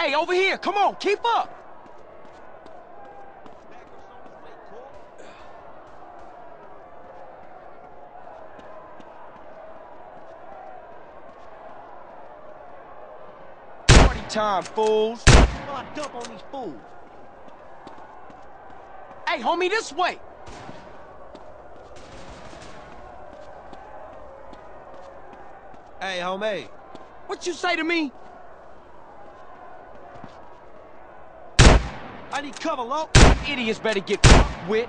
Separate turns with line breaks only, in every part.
Hey, over here. Come on, keep up. Party time, fools.
I dump on these fools.
Hey, homie, this way.
Hey, homie.
What you say to me?
Cover, low.
Idiots better get with.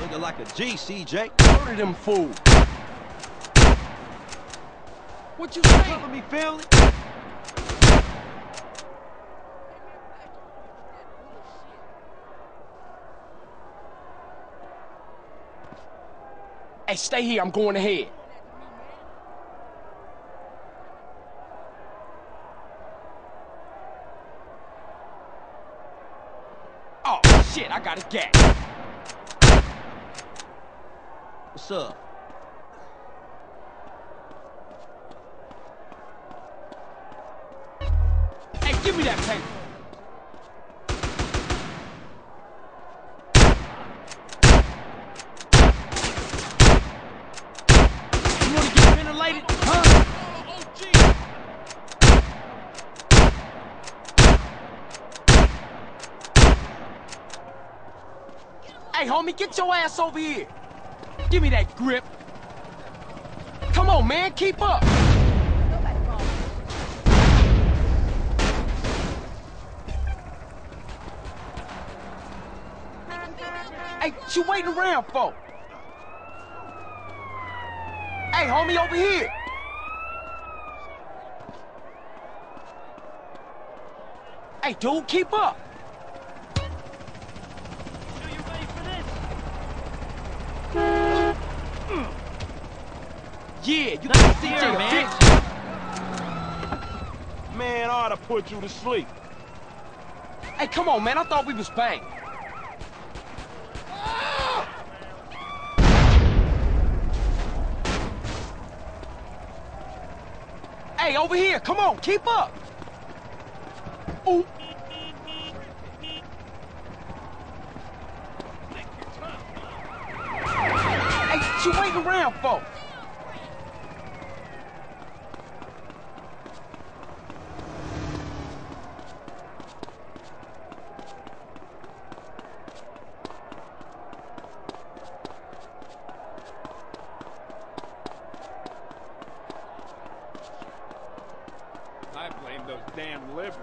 Looking like a G, CJ.
Murder them fools. What you say?
Cover me, family.
Hey, stay here. I'm going ahead. Shit. I got a gat.
What's up?
Hey, give me that paper. You wanna get ventilated? Huh? Hey, homie, get your ass over here. Give me that grip. Come on, man, keep up. Hey, what you waiting around for? Hey, homie, over here. Hey, dude, keep up. Yeah, you can see
here,
your
man.
bitch.
Man, I ought to put you to sleep.
Hey, come on, man. I thought we was bang. Hey, over here. Come on, keep up. Ooh. Hey, what you waiting around for?
I blame those damn livers.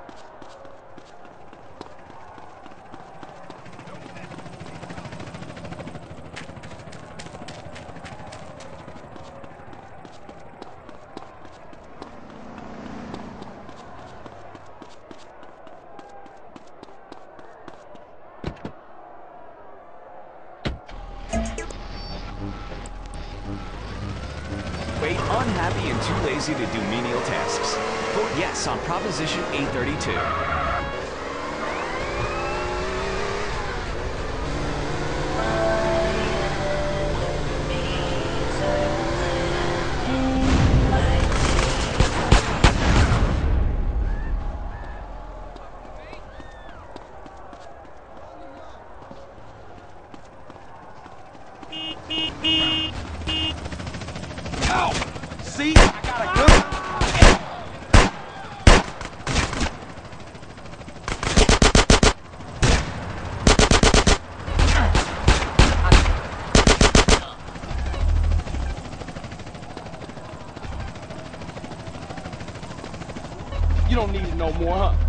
Too lazy to do menial tasks. Vote yes on Proposition 832.
See? I got a gun. You don't need it no more, huh?